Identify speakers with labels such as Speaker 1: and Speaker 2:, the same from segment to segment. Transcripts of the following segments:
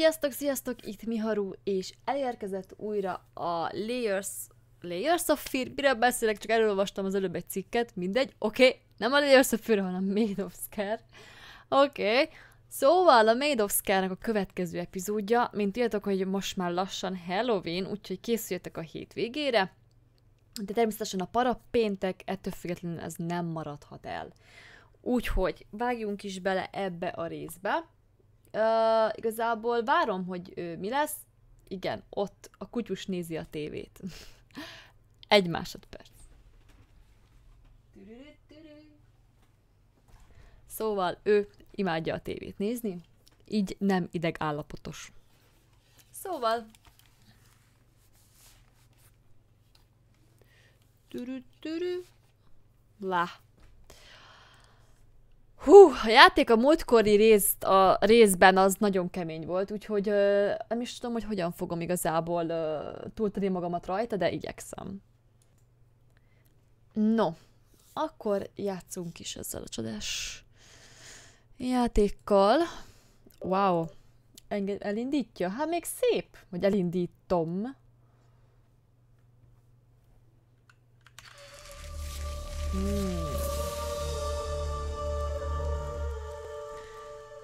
Speaker 1: Sziasztok, sziasztok, itt Miharu, és elérkezett újra a Layers, Layers of Fear, miről beszélek, csak elolvastam az előbb egy cikket, mindegy, oké, okay. nem a Layers of Fear, hanem Made of Scare, oké, okay. Szóval a Made of Scare-nek a következő epizódja, mint tudjátok, hogy most már lassan Halloween, úgyhogy készüljetek a végére. de természetesen a para péntek, ettől függetlenül ez nem maradhat el. Úgyhogy vágjunk is bele ebbe a részbe. Uh, igazából várom, hogy ő mi lesz. Igen, ott a kutyus nézi a tévét. Egy másodperc. Szóval ő imádja a tévét nézni, így nem ideg állapotos. Szóval... Türü, türü. Lá. Hú, a játék a múltkori részt, a részben az nagyon kemény volt, úgyhogy uh, nem is tudom, hogy hogyan fogom igazából uh, túltenni magamat rajta, de igyekszem. No, akkor játszunk is ezzel a csodás játékkal. Wow, Enged, elindítja? Hát még szép, hogy elindítom. Hmm.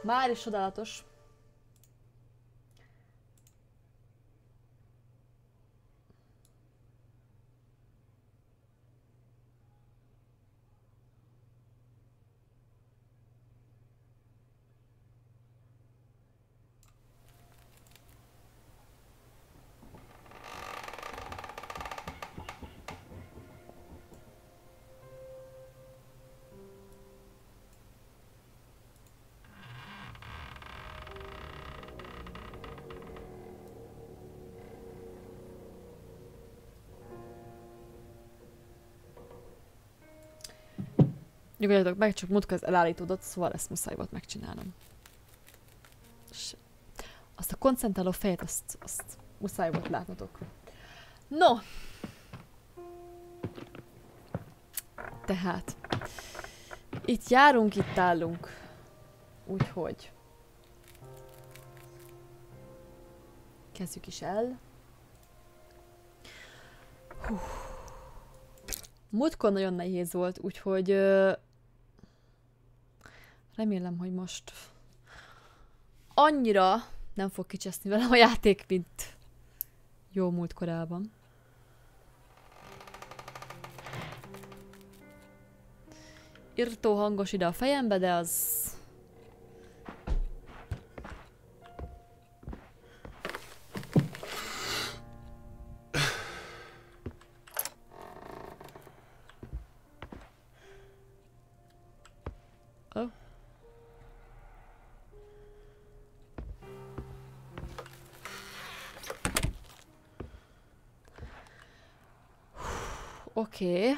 Speaker 1: Már is csodálatos. Nyugodjatok meg, csak múltkor elállítódott, szóval ezt muszáj volt megcsinálnom. És azt a koncentráló fejet, azt, azt muszáj volt látnotok. No! Tehát, itt járunk, itt állunk. Úgyhogy. Kezdjük is el. Hú. Múltkor nagyon nehéz volt, úgyhogy Remélem, hogy most annyira nem fog kicseszni velem a játék, mint jó múlt korában. Irtó hangos ide a fejembe, de az Oké. Okay.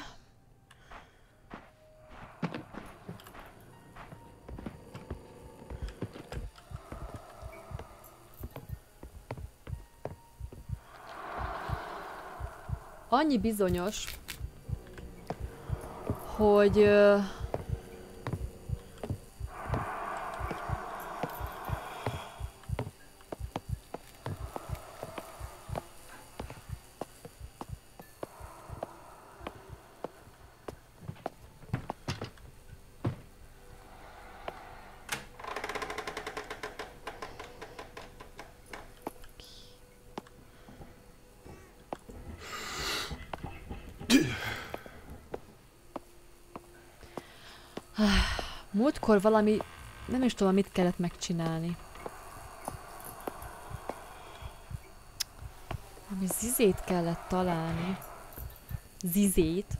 Speaker 1: Annyi bizonyos, hogy Múltkor valami... Nem is tudom, mit kellett megcsinálni. Ami zizét kellett találni. Zizét.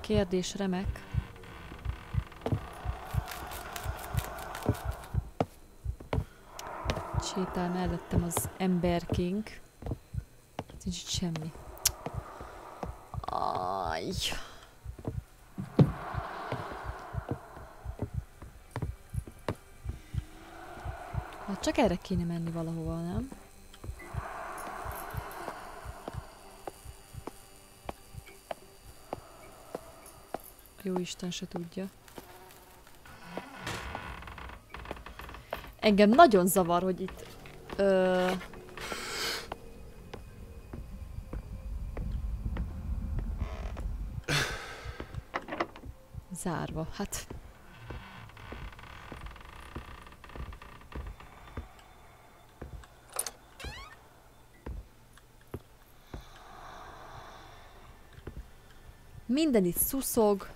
Speaker 1: Kérdés remek. sétál mellettem az emberkénk. Nincs itt semmi. Aj. Hát csak erre kéne menni valahova, nem? Jó Isten se tudja. Engem nagyon zavar, hogy itt... Ö... Zárva. Hát... Minden itt szuszog.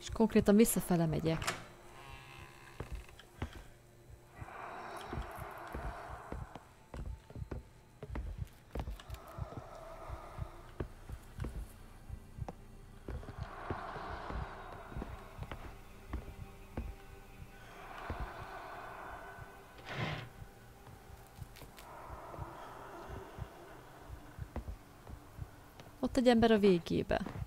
Speaker 1: És konkrétan visszafele megyek. Ott egy ember a végébe.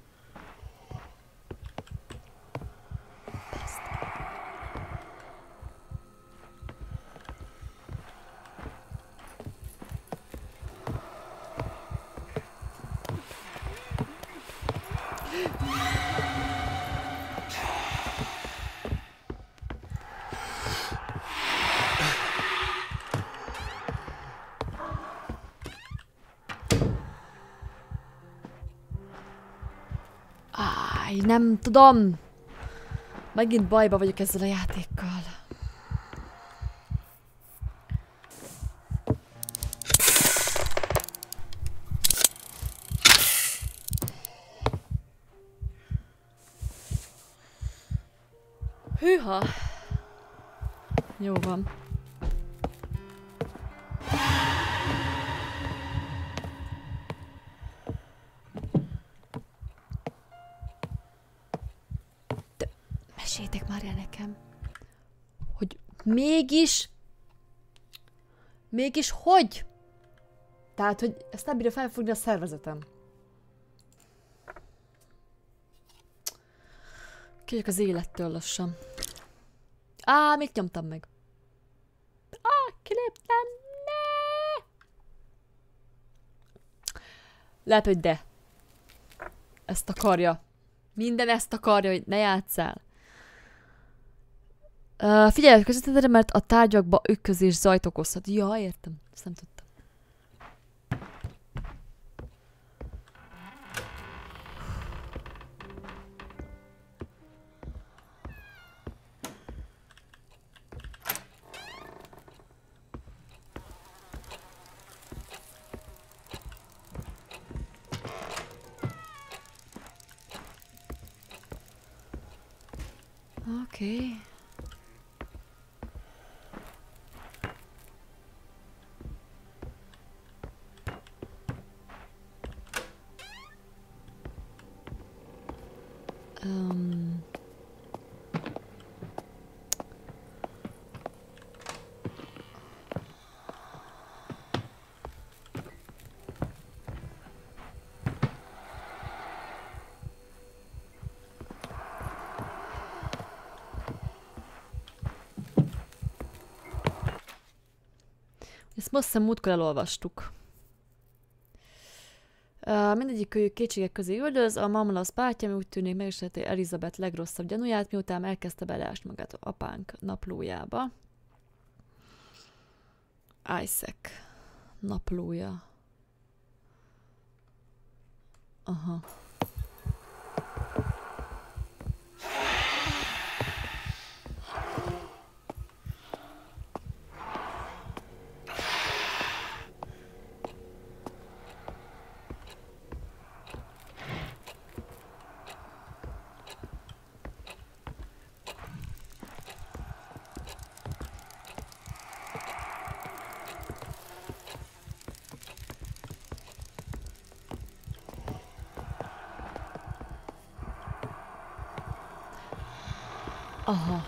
Speaker 1: Nem tudom. Megint bajba vagyok ezzel a játékkal. Hűha! Jó van. Mégis, mégis hogy? Tehát, hogy ezt nem bírja felfogni a szervezetem. Kérjük az élettől lassan. Á, még nyomtam meg. Á, kiléptem. Ne! Lehet, hogy de. Ezt akarja. Minden ezt akarja, hogy ne játsszál. Uh, figyelj, közvetlenül, mert a tárgyakba ütközés zajt okozhat. Ja, értem. Ezt nem tudtam. Oké. Okay. Um. Ezt most hiszem múltkor elolvastuk. Uh, mindegyik kölyük kétségek közé üldöz, a Mamalasz bátyja úgy tűnik megismerheti Elizabeth legrosszabb gyanúját, miután elkezdte beleásni magát apánk naplójába. Isaac naplója. Aha. Aha.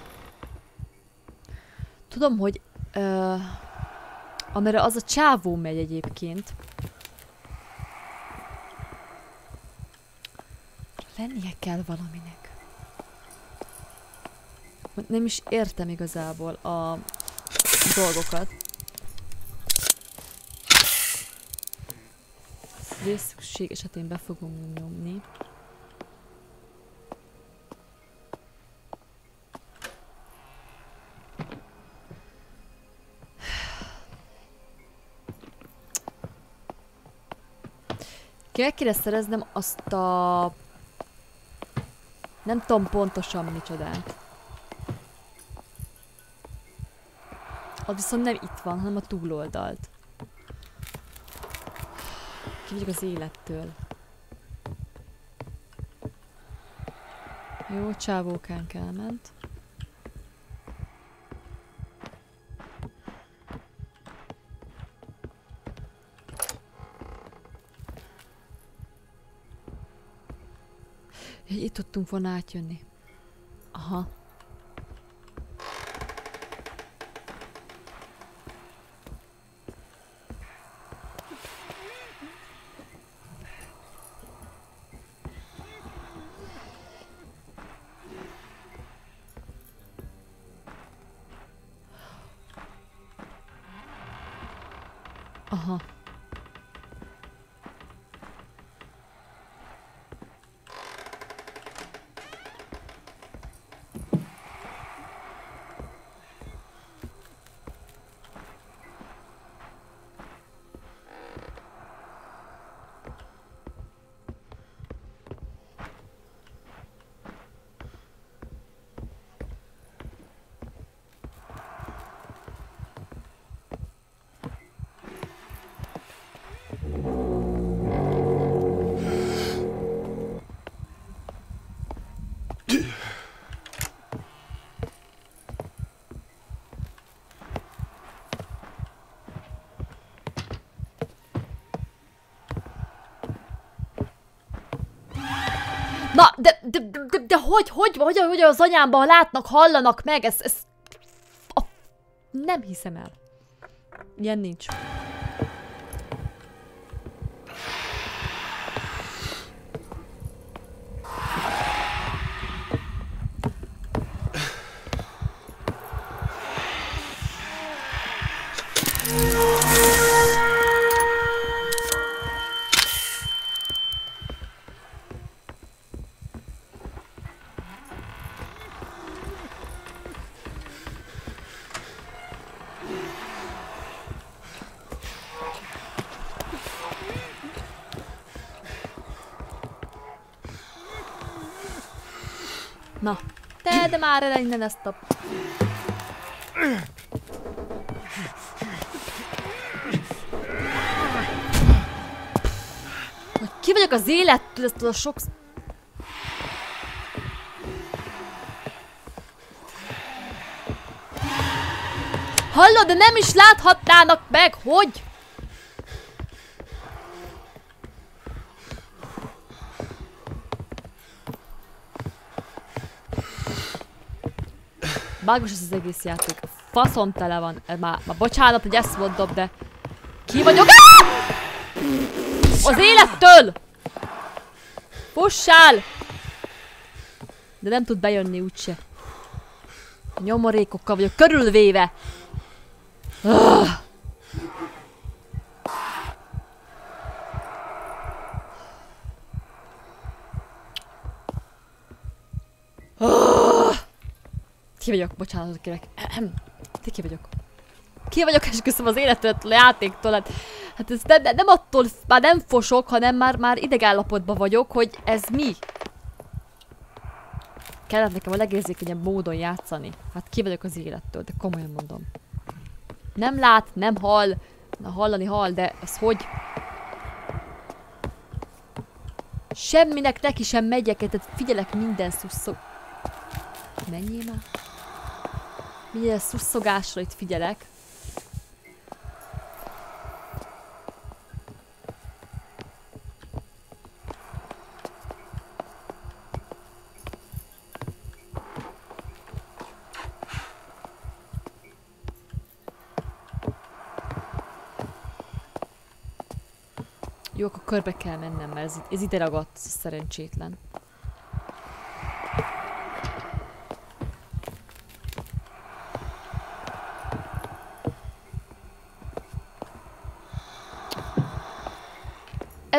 Speaker 1: Tudom, hogy... Ö, Amire az a csávó megy egyébként. Lennie kell valaminek. Nem is értem igazából a dolgokat. Részszükség esetén be fogom nyomni. Ki meg kéne szereznem azt a... Nem tudom pontosan micsodát. Az viszont nem itt van, hanem a túloldalt. Ki vagyok az élettől. Jó, csávókánk elment. Itt tudtunk volna átjönni. Aha. De, de, de, de hogy, hogy, hogy, hogy az anyámban látnak, hallanak meg, ez, ez... A, nem hiszem el. Ilyen nincs. Na, tedd már el innen ezt a... Ki vagyok az élettől, ezt a sok... Hallod, de nem is láthatnának meg, hogy? Bágos ez az egész játék. Faszom tele van. Már, már bocsánat, hogy ezt mondom, de... Ki vagyok? Ah! Az élettől! Fussál! De nem tud bejönni úgyse. Nyomorékokkal vagyok körülvéve. Ah! Ah! Ki vagyok? Bocsánatot kérek. Te ki vagyok? Ki vagyok, és köszönöm az életet a játéktól. Hát, hát ez nem, nem attól, már nem fosok, hanem már, már idegállapotban vagyok, hogy ez mi? Kellett nekem a legérzékenyebb módon játszani. Hát ki vagyok az élettől, de komolyan mondom. Nem lát, nem hall. Na hallani hall, de ez hogy? Semminek neki sem megyek, tehát figyelek minden szusszog... Menjél már. Milyen szuszogásra itt figyelek. Jó, akkor körbe kell mennem, mert ez, ez ide ragadt, szerencsétlen.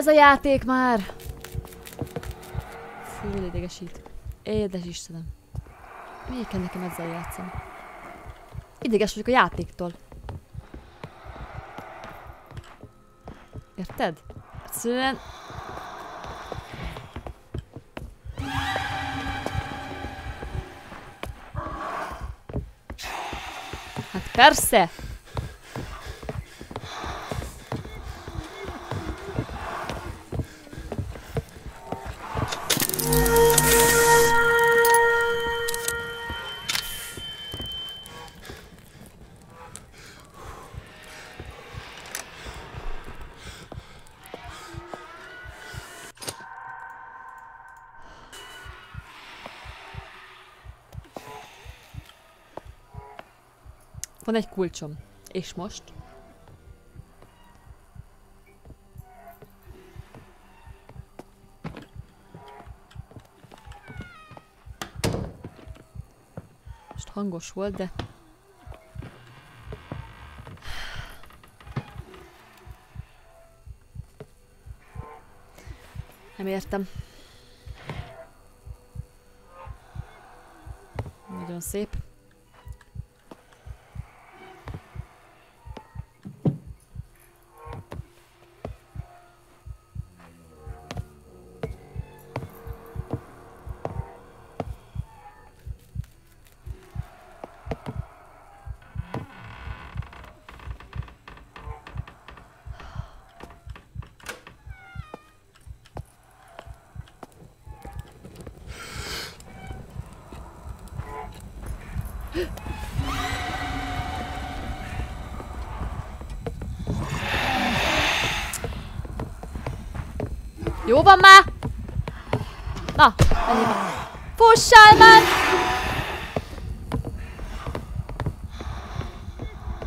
Speaker 1: Ez a játék már! Fú, idegesít. Édes Istenem. Miért kell nekem ezzel játszani? Ideges vagyok a játéktól. Érted? Egyszerűen... Hát persze! Van egy kulcsom. És most? Most hangos volt, de... Nem értem. Nagyon szép. Már! Na, van. Fussál már!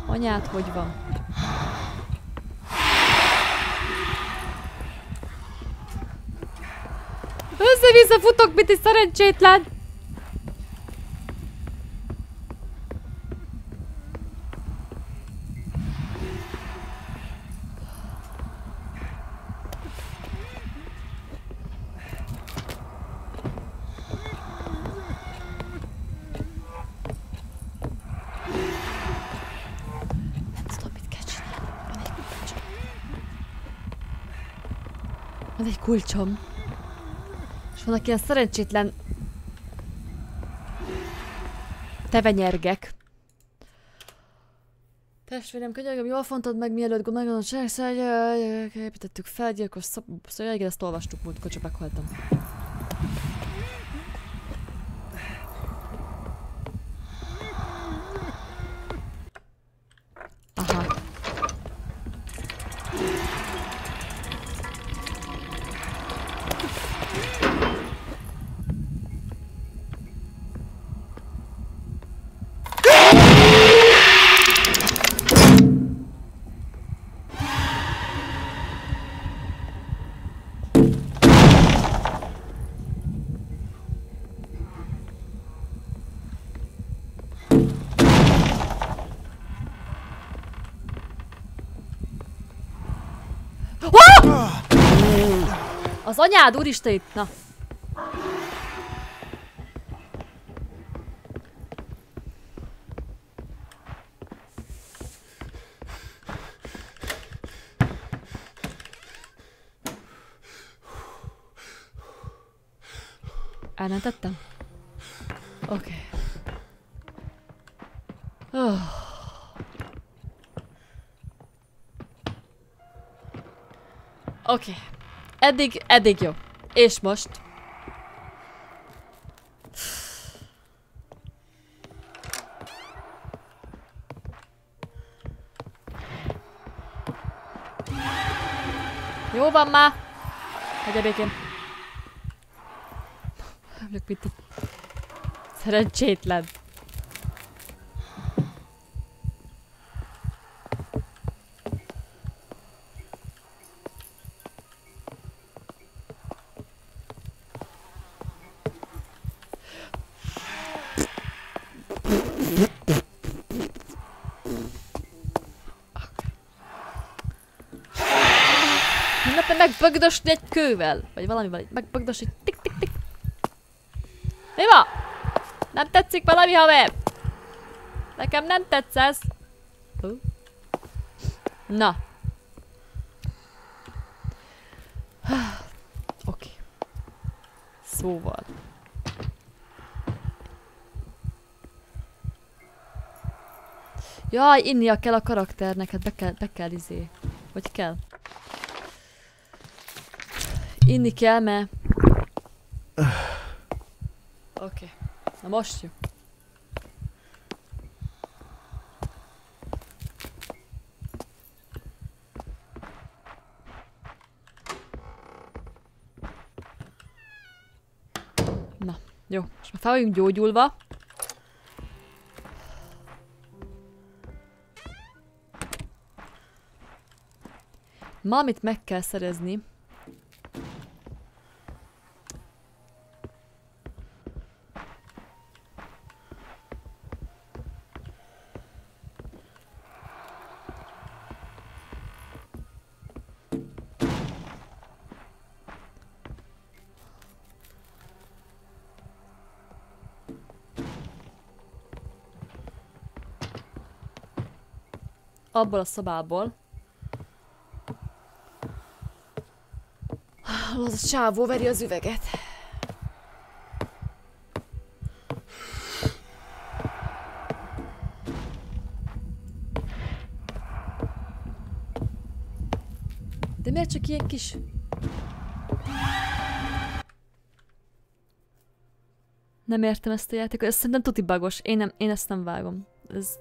Speaker 1: Anyád, hogy van? Össze-vissza futok, mint szerencsétlen! Tudom, mit kell csinálni. Van egy kulcsom. És vannak ilyen szerencsétlen... Tevenyergek. Testvérem, könyörgöm, jól fontod meg, mielőtt gondolom, hogy építettük fel, gyilkos szab... Szóval igen, ezt olvastuk múltkor, csak meghaltam. Az anyád, úristen itt! Na. El nem tettem? Oké. Okay. Oh. Oké. Okay. Eddig, eddig jó. És most? Jó van már. Hagyja békén. Egy szerencsétlen. Megbögdösni egy kővel. Vagy valamivel. Megbögdösni tik tik tik. Mi van? Nem tetszik valami haver? Nekem nem tetszesz. Na. Oké. Okay. Szóval. Jaj, innia kell a karakternek, hát be kell, be kell izé. Hogy kell? Inni kell, mert... Oké. Okay. Na most jó. Na, jó. Most már fel vagyunk gyógyulva. Ma, amit meg kell szerezni, abból a szobából. Az a csávó veri az üveget. De miért csak ilyen kis... Nem értem ezt a játékot, ez szerintem tuti bagos. Én, nem, én ezt nem vágom. Ez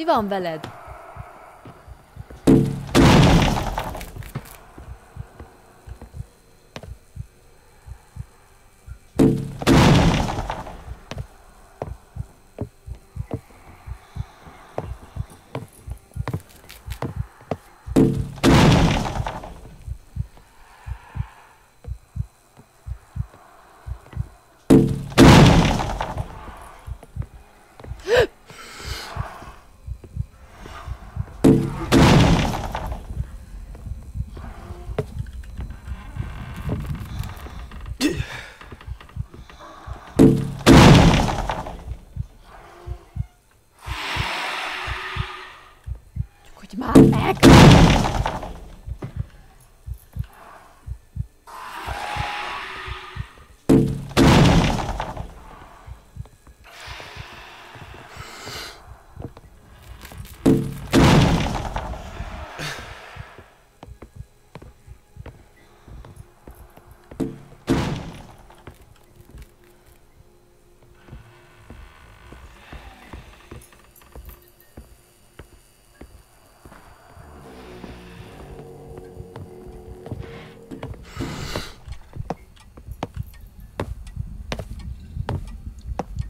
Speaker 1: Mi van veled?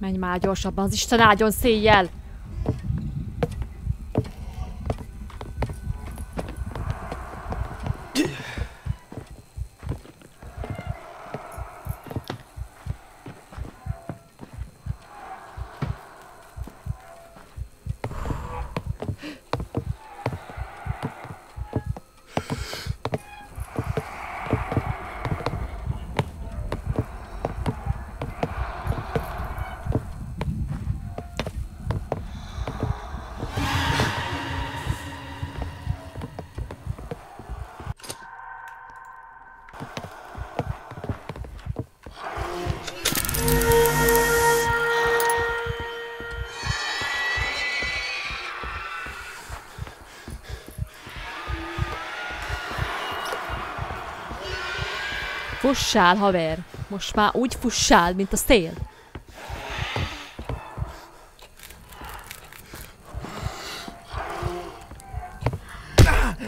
Speaker 1: Menj már gyorsabban, az Isten áldjon széjjel! Fussál, haver! Most már úgy fussál, mint a szél!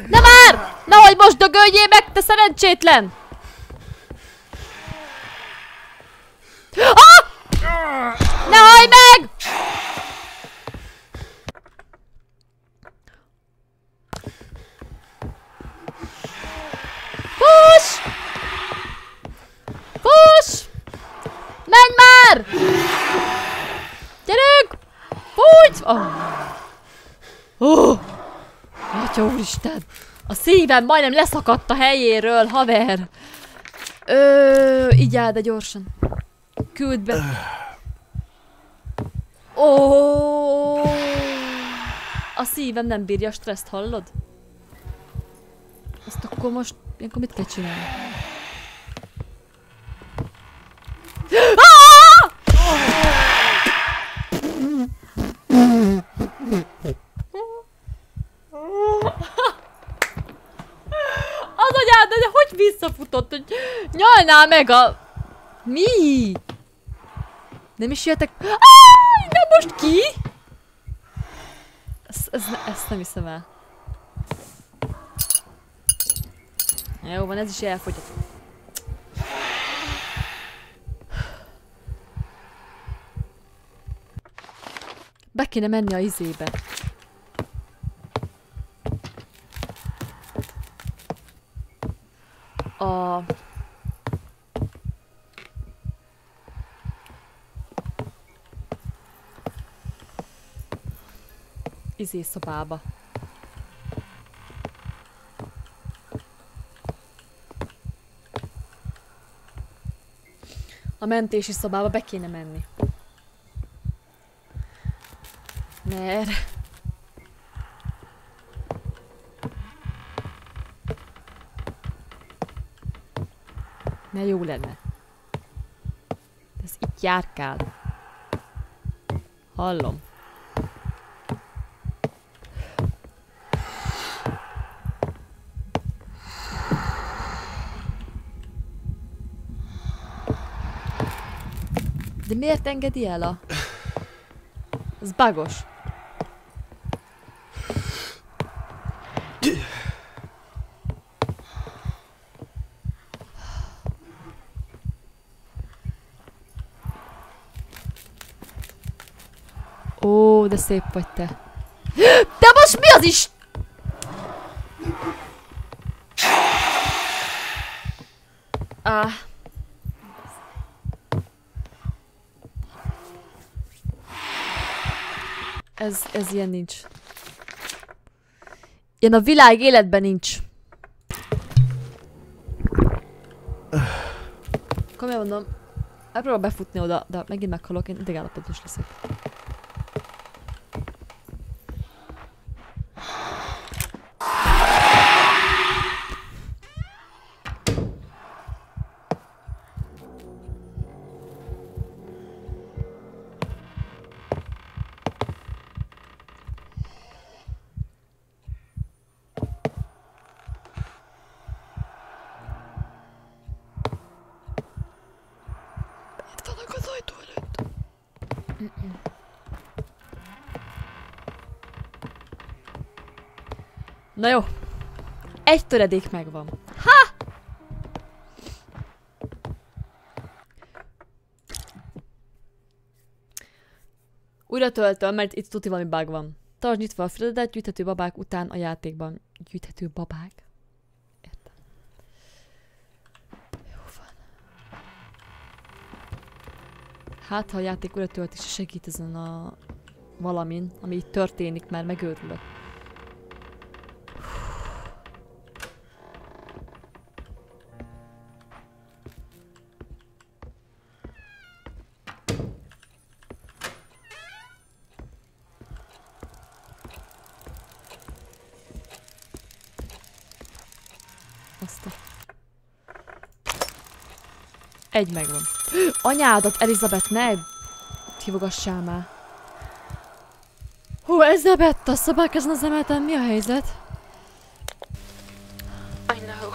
Speaker 1: Ne már! Nehogy most dögöljél meg, te szerencsétlen! Úristen! A szívem majdnem leszakadt a helyéről, haver! Ö, így áll, de gyorsan. Küld be. Ó, a szívem nem bírja a stresszt, hallod? Azt akkor most, akkor mit kell csinálni? Ah! Az anyád, de hogy visszafutott, hogy nyalná meg a... Mi? Nem is jöttek... Áj, de most ki? Ezt, ezt, ezt nem hiszem el. Jó van, ez is elfogyott. Be kéne menni a izébe. Izé szobába. A mentési szobába be kéne menni. Mert... Ne jó lenne. Ez itt járkál. Hallom. Miért engedi el a... Ez bagos. Ó, de szép vagy te. De most mi az is? Ah. Ez, ez ilyen nincs. Ilyen a világ életben nincs. Komolyan mondom, elpróbál befutni oda, de megint meghalok, én idegállapotos leszek. Na jó. Egy töredék megvan. Ha! Újra töltöm, mert itt tuti valami bug van. Tartsd nyitva a Fredet, gyűjthető babák után a játékban. Gyűjthető babák? Értem. Jó van. Hát, ha a játék újra tölt és segít ezen a valamin, ami itt történik, mert megőrülök. Egy megvan. Anyádat, Elizabeth, ne hívogassál már. Hú, Elizabeth, a szobák ezen az emeleten mi a helyzet?
Speaker 2: I know.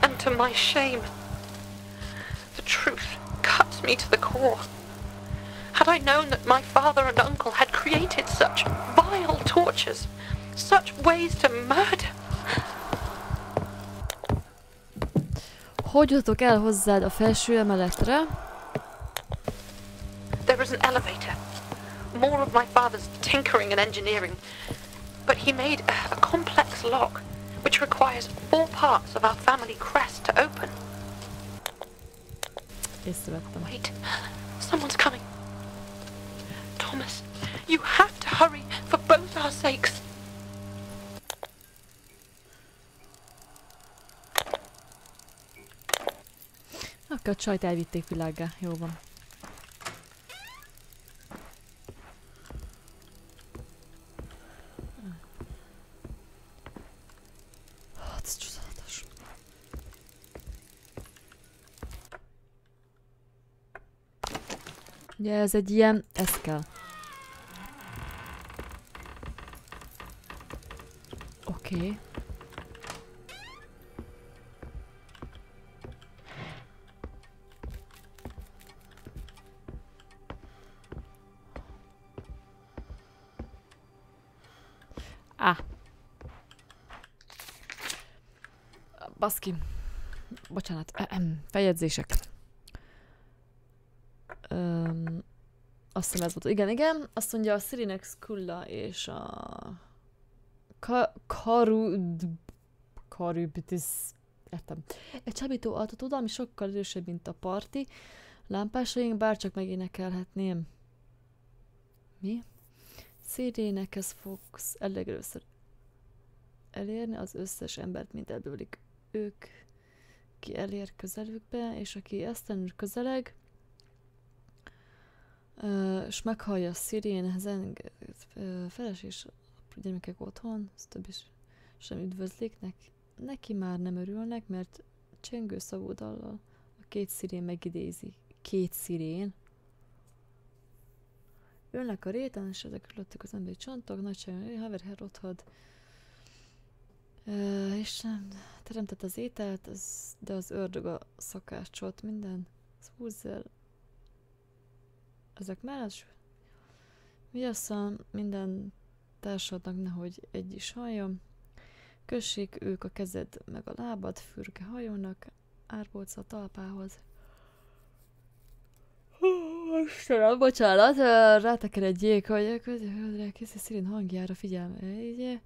Speaker 2: And to my shame. The truth cuts me to the core. Had I known that my father and uncle had created such vile tortures, such ways to murder,
Speaker 1: hogy jutok el hozzád a felső emeletre?
Speaker 2: There is an elevator. More of my father's tinkering and engineering. But he made a, a complex lock, which requires four parts of our family crest to open. Wait, someone's coming. Thomas, you have to hurry
Speaker 1: a csajt elvitték világgá. Jó van. Hát, ez csodálatos. Ugye ez egy ilyen, ez kell. Oké. Okay. Baszki. Bocsánat. Ehem. Feljegyzések. Öm, azt hiszem ez volt. Igen, igen. Azt mondja a Sirinex Kulla és a... Ka Karud... Karubtis... Értem. Egy csábító altató, ami sokkal erősebb, mint a parti. Lámpásaink bárcsak megénekelhetném. Mi? CD-nekhez fogsz először elérni az összes embert, mint eldőlik ők, ki elér közelükbe, és aki esztenül közeleg, és meghallja a szirén, zeng, feles és gyermekek otthon, ez több is sem üdvözlik, neki, neki már nem örülnek, mert csengő szavú dallal a két szirén megidézi. Két szirén? Ülnek a réten, és ezek körülöttük az emberi csontok, nagyságon, haver herothad. Uh, nem teremtett az ételt, az, de az ördög a szakácsot, minden. Az húzzel. Ezek mellett s- viasszal minden társadnak nehogy egy is halljon. Kössék ők a kezed meg a lábad, fürge hajónak, árbolc a talpához. Istenem, bocsánat, ö, ráteker egy gyék, hogy közelre készít Szirin hangjára figyelme. Így,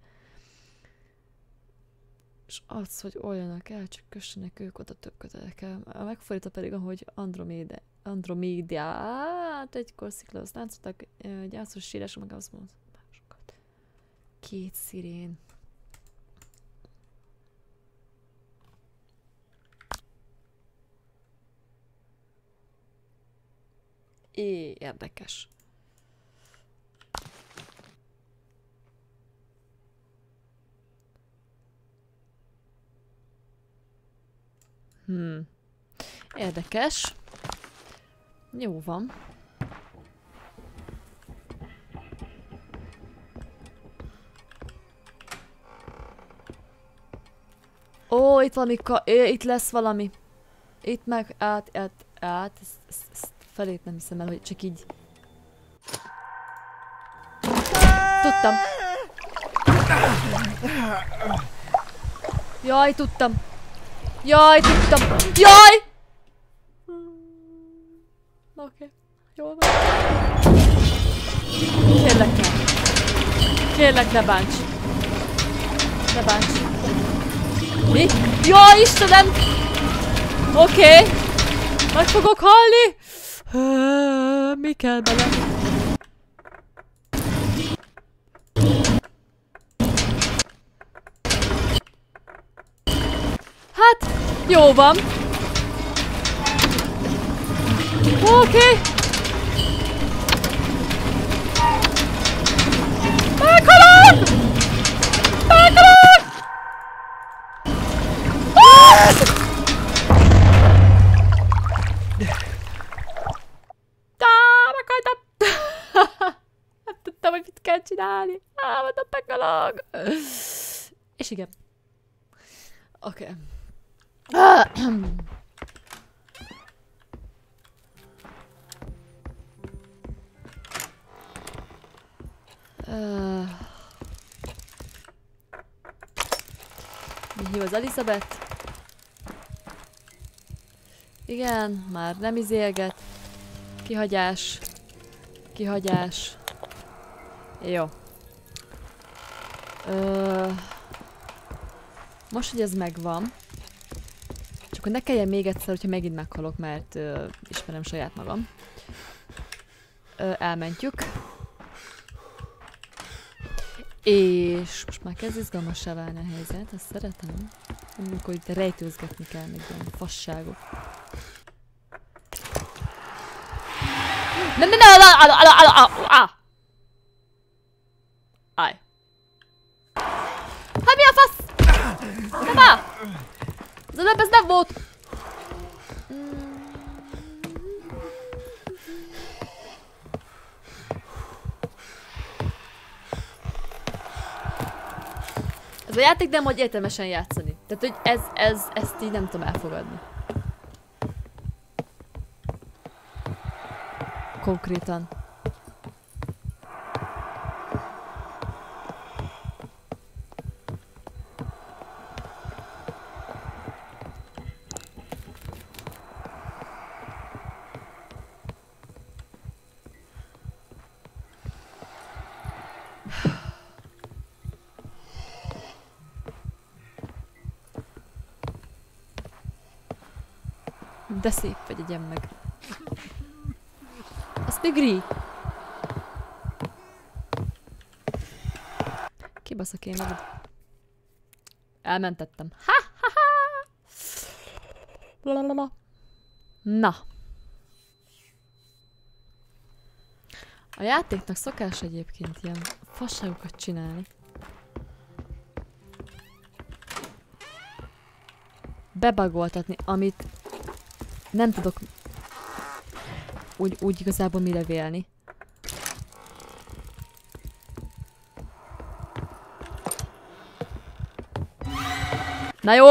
Speaker 1: és az, hogy olyanak el, csak kössenek ők oda több kötelekkel. A megfordítva pedig, ahogy Androméde, Andromédiát egykor sziklahoz táncoltak, ö, gyászos sírás, meg azt mondta, másokat. Két szirén. É, érdekes. Hmm. Érdekes. Jó van. Ó, itt valami ka- ö, itt lesz valami. Itt meg át, át, át, ezt, ezt, ezt felét nem hiszem el, hogy csak így. Tudtam. Jaj, tudtam. Jaj, tudtam. Jaj! Oké, okay. jól van. Kérlek ne. Kérlek ne bánts. Ne bánts. Mi? Jaj, Istenem! Oké. Okay. Meg fogok halni. Mi kell bele? Hát, jó van. Oké. Okay. Meghalok! Meghalok! Ah! Ah, meghaltam! Tudtam, hogy mit kell csinálni. Á, mondom, meghalok! És igen. Oké. Okay. Mi hív az Elizabeth? Igen, már nem izélget. Kihagyás. Kihagyás. Jó. Ö... Most, hogy ez megvan, csak hogy ne kelljen még egyszer, hogyha megint meghalok, mert ö, ismerem saját magam. Ö, elmentjük. És most már kezd izgalmassá válni a helyzet, ezt szeretem. Amikor itt rejtőzgetni kell, meg ilyen fasságok. Nem, nem, nem, ala, ala, ala, ala, ala. Aj. Hát mi a fasz? Nem áll! Az előbb ez nem volt! Ez a játék nem hogy értelmesen játszani. Tehát, hogy ez, ez, ezt így nem tudom elfogadni. Konkrétan. De szép vagy, egyem meg. Az Pigri! Kibaszok én magad. Elmentettem. Ha, ha, ha. La, la, la. Na. A játéknak szokás egyébként ilyen fasságokat csinálni. Bebagoltatni, amit nem tudok úgy, úgy igazából mire vélni. Na jó!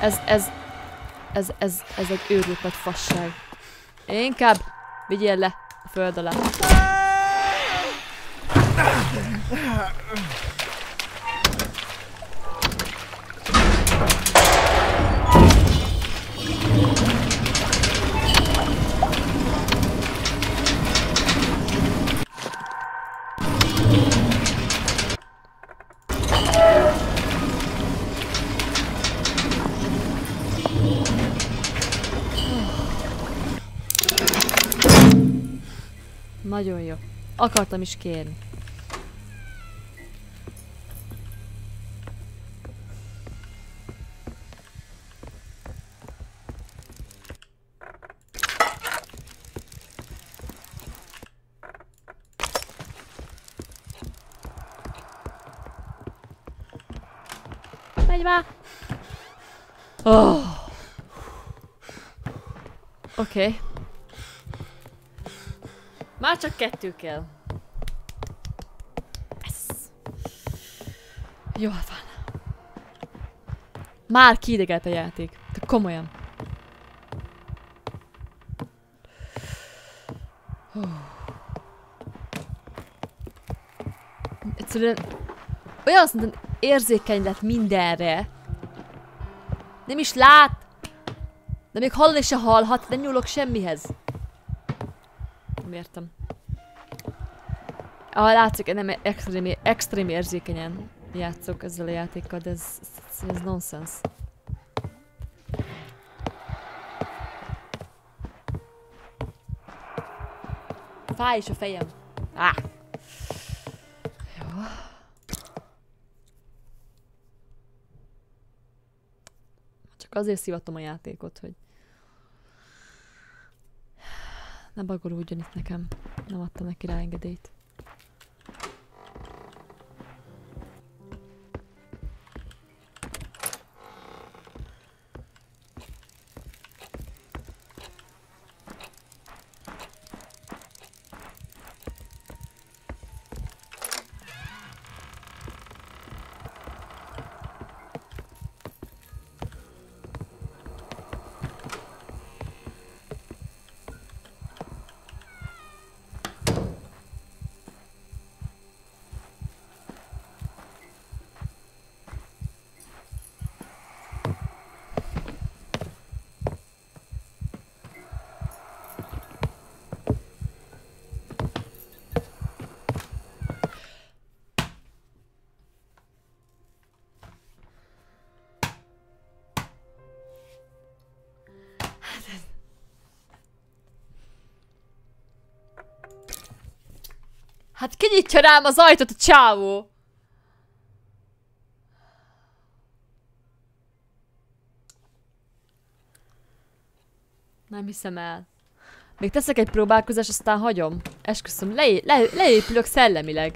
Speaker 1: Ez, ez, ez, ez, ez egy őrült nagy fasság. Inkább vigyél le a föld alá. Nagyon jó. Akartam is kérni. Megy már! Oh. Oké. Okay. Már csak kettő kell. Ez. Jól van. Már kiidegelt a játék. De komolyan. Oh. Egyszerűen olyan szinten érzékeny lett mindenre. Nem is lát. De még hallani se hallhat, de nyúlok semmihez. Értem. Ah, látszik, nem extrém, extrém érzékenyen játszok ezzel a játékkal, de ez, ez, ez nonsense. Fáj is a fejem. Ah. Jó. Csak azért szivatom a játékot, hogy ne bagolódjon itt nekem. Nem adtam neki rá engedélyt. Hát kinyitja rám az ajtót a csávó! Nem hiszem el. Még teszek egy próbálkozást, aztán hagyom. Esküszöm, le, le, leépülök szellemileg.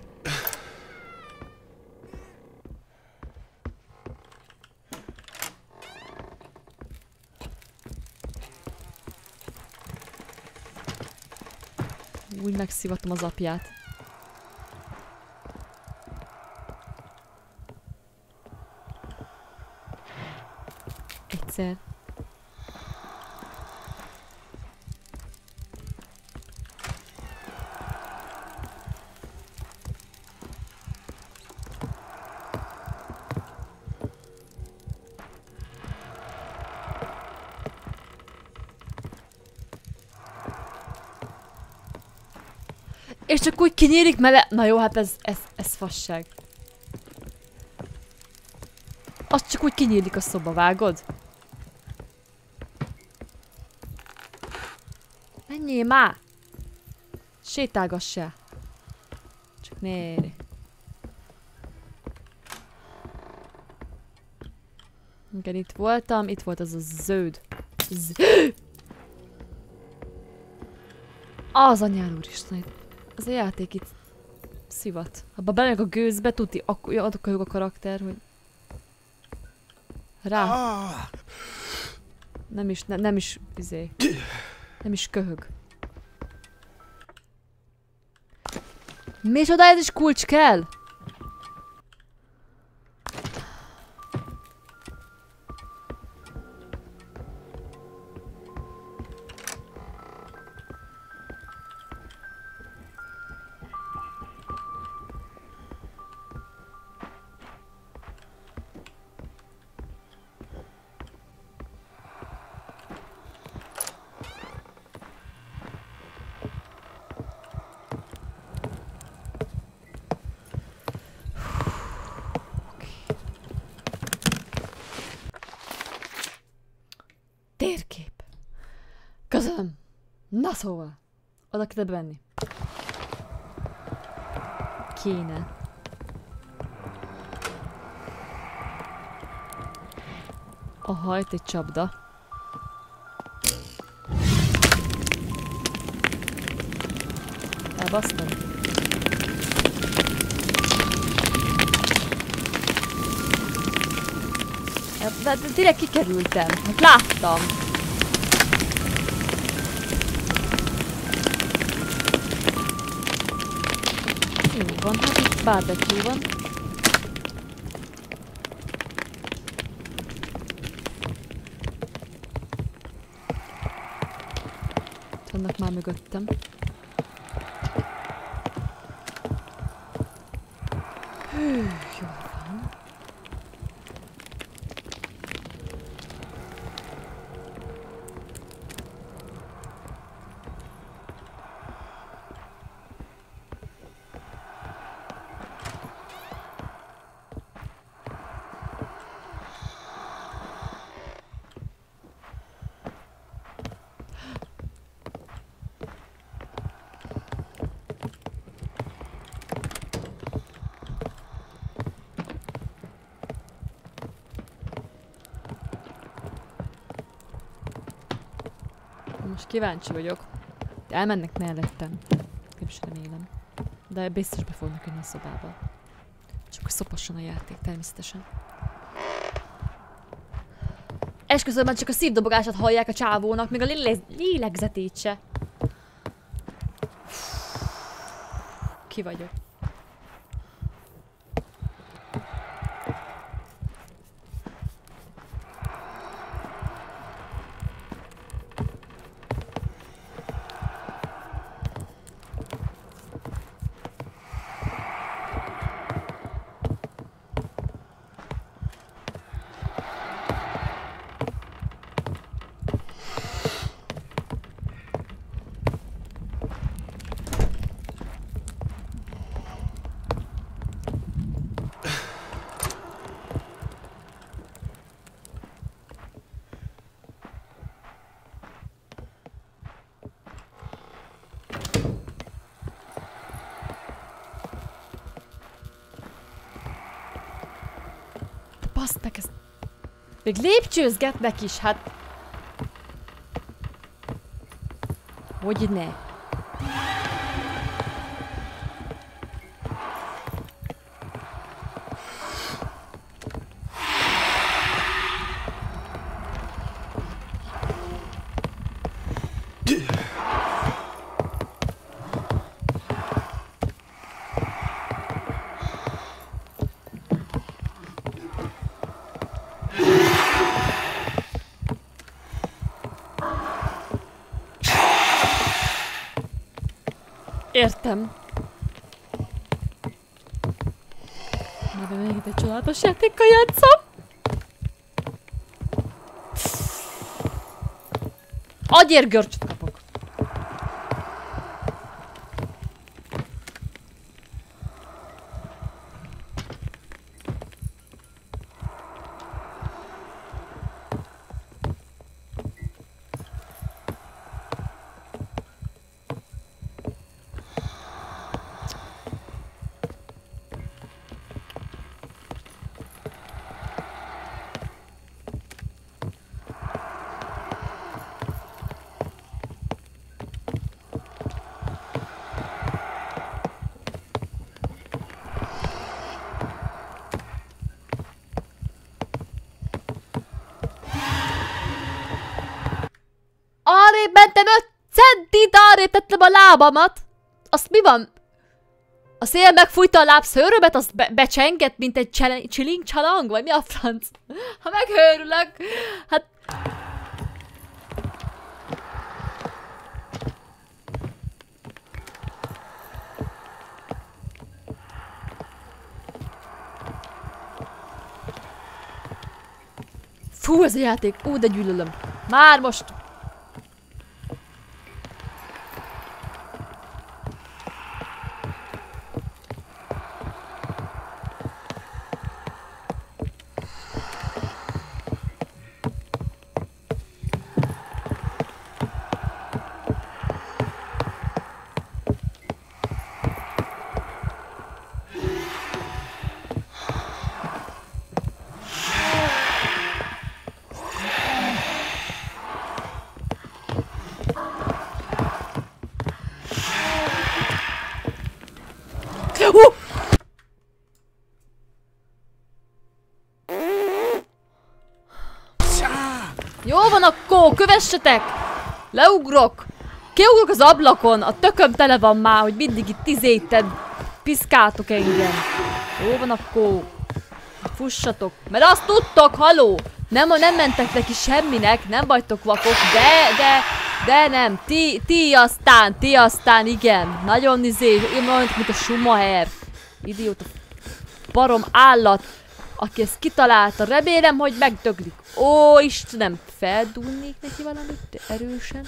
Speaker 1: Úgy megszivatom az apját. Egyszer. És csak úgy kinyílik mele... Na jó, hát ez, ez, ez fasság. Az csak úgy kinyílik a szoba, vágod? Menjél már! Sétálgass se. Csak né. Igen, itt voltam, itt volt az a zöld. Z az anyár úristen, az a játék itt szivat. Abba belemegyek a gőzbe, tuti, akkor adok a karakter, hogy rá. Nem is, ne, nem is, izé. Nem is köhög. Micsoda ez is kulcs kell? Térkép. Köszönöm. Na szóval. Oda kell venni. Kéne. Aha, itt egy csapda. Elbasztam. De, de direkt kikerültem. Hát láttam. Van, hát itt barbecue van. Vannak már mögöttem. Hű, jó van. Most kíváncsi vagyok. Elmennek mellettem. Nem is remélem. De biztos be fognak jönni a szobába. Csak szopasson a játék, természetesen. Esküszöm, már csak a szívdobogását hallják a csávónak, még a lélegzetét se. Ki vagyok? Baszd meg ezt. Még lépcsőzgetnek is, hát... Hogy ne? Értem. Na de még egy csodálatos játékkal játszom. Agyér görcsöt kapok. Arrébb mentem 5 centit, arrébb tettem a lábamat. Azt mi van? A szél megfújta a lábszőrömet, azt be becsengett, mint egy csiling csalang, vagy mi a franc? Ha meghőrülök, hát... Fú, ez a játék, ó, de gyűlölöm. Már most Hú! Jó van kövessetek! Leugrok! Kiugrok az ablakon, a tököm tele van már, hogy mindig itt tizéted piszkáltok engem. Jó van akkor. Fussatok. Mert azt tudtok, haló! Nem, nem mentek neki semminek, nem vagytok vakok, de, de, de nem. Ti, ti aztán, ti aztán, igen. Nagyon izé, olyan, mint a Schumacher. Idióta barom állat, aki ezt kitalálta. Remélem, hogy megdöglik. Ó, Istenem, feldúlnék neki valamit de erősen.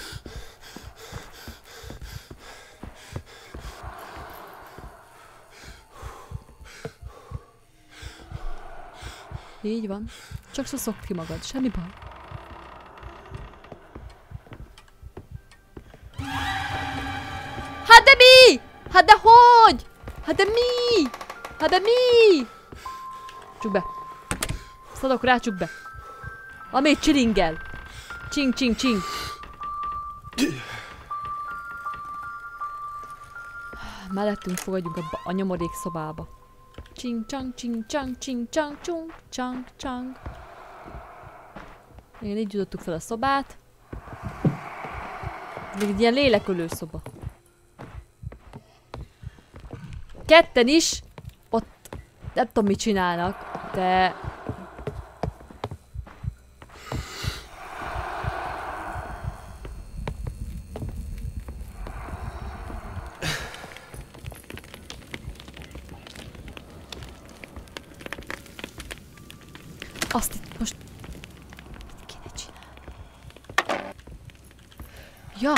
Speaker 1: Így van. Csak szokd ki magad, semmi baj. Hát de mi? Hát de hogy? Hát de mi? Hát de mi? Csuk be. Szadok rá, csuk be. Amit csiringel. Csing, csing, csing. Mellettünk fogadjunk a, a nyomorék szobába. Csing, csang, csing, csang, csing, csang, csung, csang, csang. Igen, így jutottuk fel a szobát. Még egy ilyen lélekölő szoba. Ketten is, nem tudom mit csinálnak, de... Azt itt most... Mit kéne csinálni? Ja!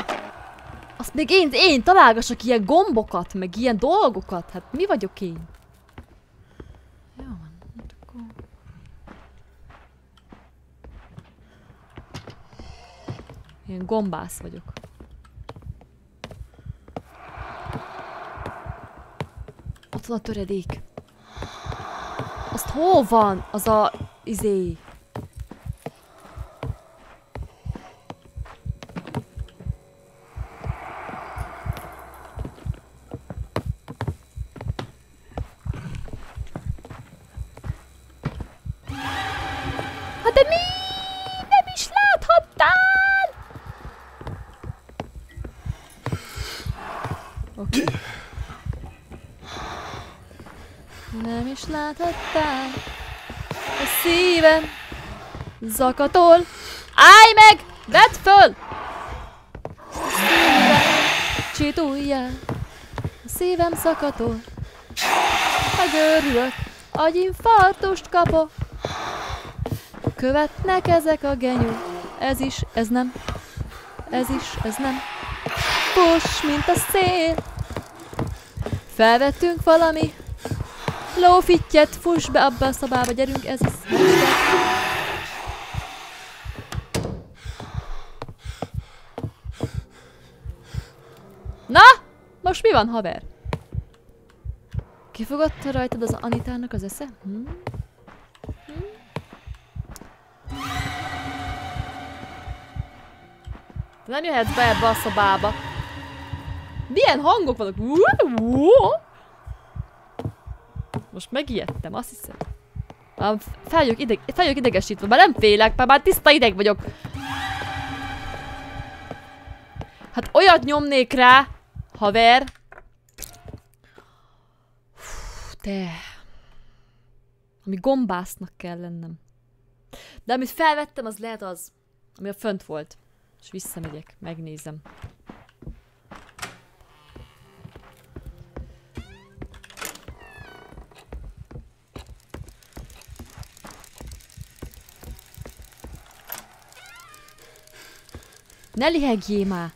Speaker 1: Azt még én, én találgassak ilyen gombokat, meg ilyen dolgokat. Hát mi vagyok én? Jó van, hát akkor... Ilyen gombász vagyok. Ott van a töredék. Azt hol van? Az a izé. Hát de mi? Nem is láthattál! Oké. Okay. Nem is láthattál a szívem zakatol. Állj meg! Vedd föl! Csituljál, a szívem szakatol. Megőrülök, agyinfarktust kapok. Követnek ezek a genyó. Ez is, ez nem. Ez is, ez nem. Fuss, mint a szél. Felvettünk valami lófittyet, fuss be abba a szobába, gyerünk, ez az. Na, most mi van, haver? Kifogadta rajtad az Anitának az esze? Hm? Hm? Te nem jöhetsz be ebbe a szobába. Milyen hangok vannak? Most megijedtem, azt hiszem. Már feljök, ideg, feljök idegesítve, már nem félek, már, már tiszta ideg vagyok. Hát olyat nyomnék rá, haver. Fú, te. Ami gombásznak kell lennem. De amit felvettem, az lehet az, ami a fönt volt. És visszamegyek, megnézem. Ne lihegjél már!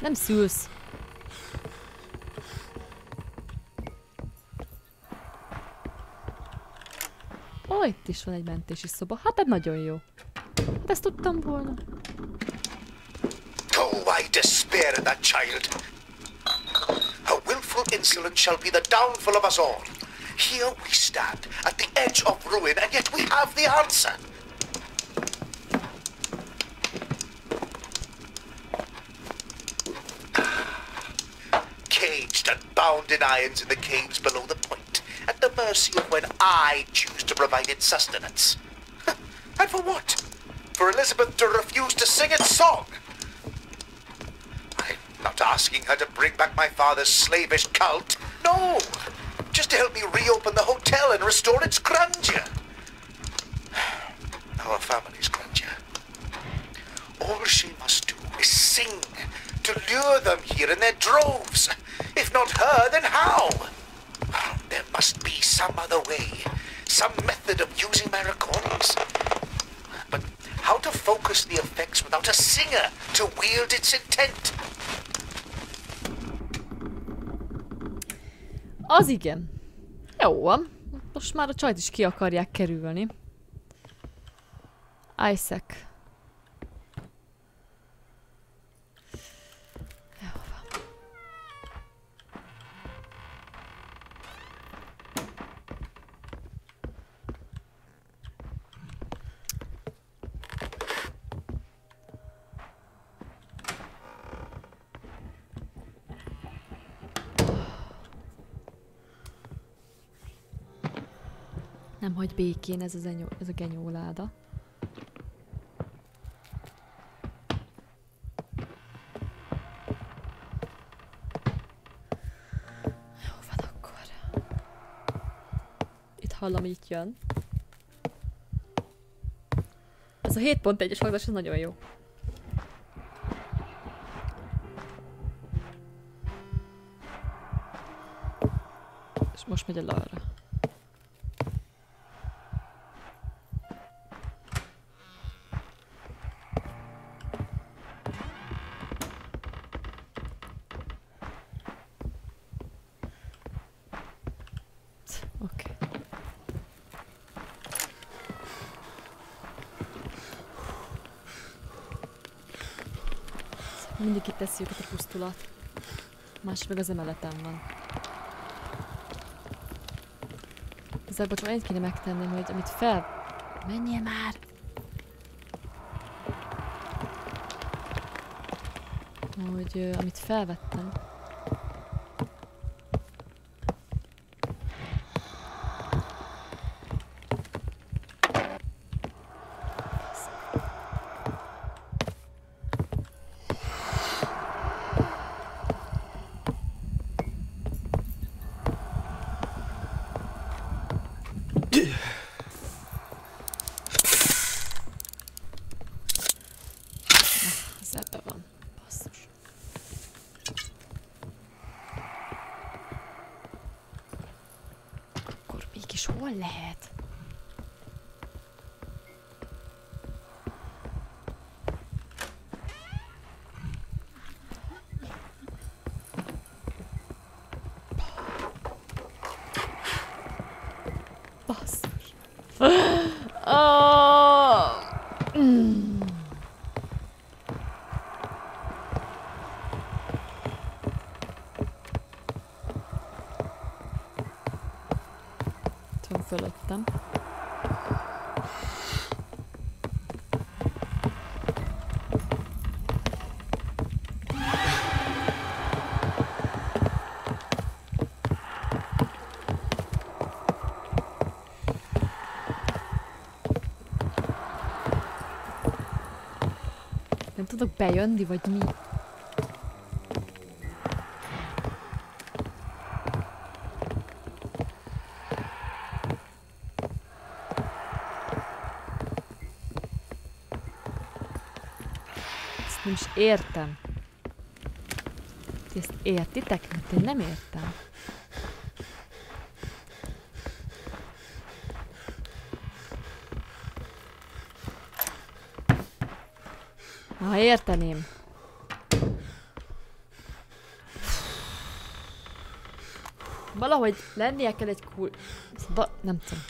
Speaker 1: Nem szülsz. Oh, itt is van egy mentési szoba. Hát ez nagyon jó. Hát ezt tudtam volna.
Speaker 3: Oh, I despair that child. Her willful insolence shall be the downfall of us all. Here we stand, at the edge of ruin, and yet we have the answer. Caged and bound in irons in the caves below the mercy of when I choose to provide its sustenance. and for what? For Elizabeth to refuse to sing its song? I'm not asking her to bring back my father's slavish cult. No! Just to help me reopen the hotel and restore its grandeur. Our family's grandeur. All she must do is sing to lure them here in their droves. If not her, then how? Some other way, some method of using my recordings. But how to focus the effects without a singer to wield its intent?
Speaker 1: Az igen. Jó van. Most már a csajt is ki akarják kerülni. Isaac. Nem hagy békén ez, az enyó, ez a genyóláda. Jó van akkor. Itt hallom, itt jön. Ez a 7.1-es hangzás, ez nagyon jó. És most megy el arra. Oké. Mindig itt teszi őket a pusztulat. Más meg az emeleten van. Igazából csak annyit kéne megtennem, hogy amit fel... Menjél már! Hogy ö, amit felvettem. Ez ebben van. Basszus. Akkor mégis hol lehet? Basszus. Oh. Mm. Itt van fölöttem. Nem tudok bejönni, vagy mi? Ezt nem is értem. Ti ezt értitek? Mert én nem értem. Ha érteném. Valahogy lennie kell egy kul... Ba... Nem tudom.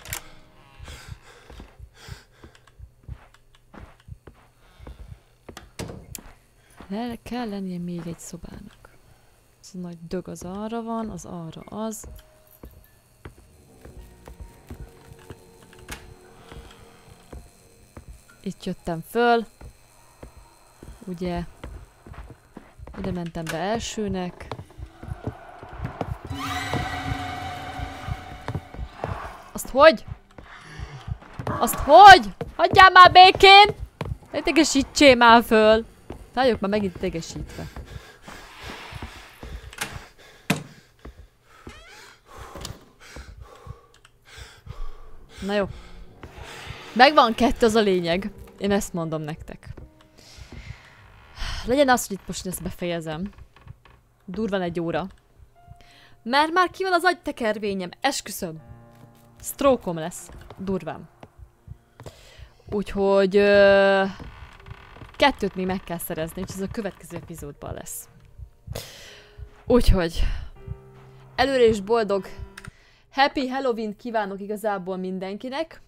Speaker 1: Le kell lennie még egy szobának. Ez a nagy dög az arra van, az arra az. Itt jöttem föl. Ugye? Ide mentem be elsőnek. Azt hogy? Azt hogy? Hagyjál már békén! Ne tegesítsél már föl! Vagyok már megint tegesítve. Na jó. Megvan kettő, az a lényeg. Én ezt mondom nektek. Legyen az, hogy itt most ezt befejezem. Durvan egy óra. Mert már ki van az agytekervényem, esküszöm. Strokom lesz. Durván. Úgyhogy... Ö, kettőt még meg kell szerezni, és ez a következő epizódban lesz. Úgyhogy... Előre is boldog Happy Halloween kívánok igazából mindenkinek.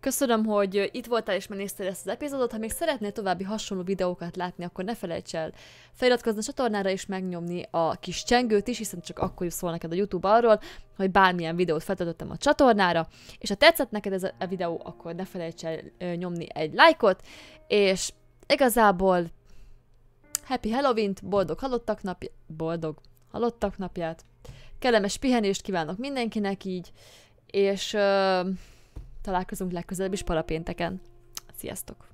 Speaker 1: Köszönöm, hogy itt voltál és megnézted ezt az epizódot. Ha még szeretnél további hasonló videókat látni, akkor ne felejts el feliratkozni a csatornára és megnyomni a kis csengőt is, hiszen csak akkor szól neked a YouTube arról, hogy bármilyen videót feltöltöttem a csatornára. És ha tetszett neked ez a videó, akkor ne felejts el nyomni egy lájkot, és igazából Happy Halloween-t, boldog halottak napja, boldog halottak napját, kellemes pihenést kívánok mindenkinek így, és ö, találkozunk legközelebb is parapénteken. Sziasztok!